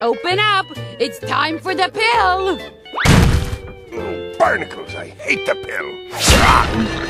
Open up! It's time for the pill! Barnacles, I hate the pill. Ah!